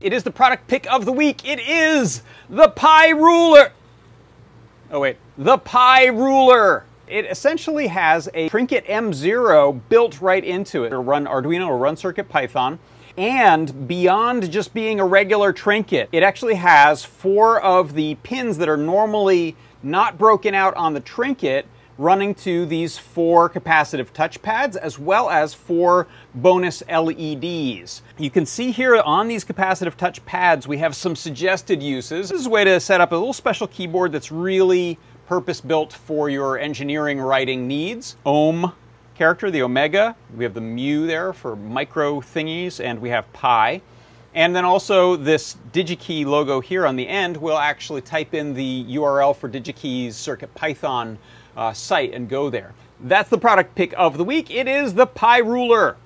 It is the product pick of the week. It is the PyRuler. Oh wait, the PyRuler. It essentially has a Trinket M0 built right into it. It'll run Arduino or run Circuit Python. And beyond just being a regular trinket, it actually has four of the pins that are normally not broken out on the trinket running to these four capacitive touchpads as well as four bonus LEDs. You can see here on these capacitive touch pads we have some suggested uses. This is a way to set up a little special keyboard that's really purpose built for your engineering writing needs. Ohm character, the omega. We have the mu there for micro thingies, and we have pi. And then also this DigiKey logo here on the end will actually type in the URL for DigiKey's CircuitPython uh, site and go there. That's the product pick of the week. It is the PyRuler.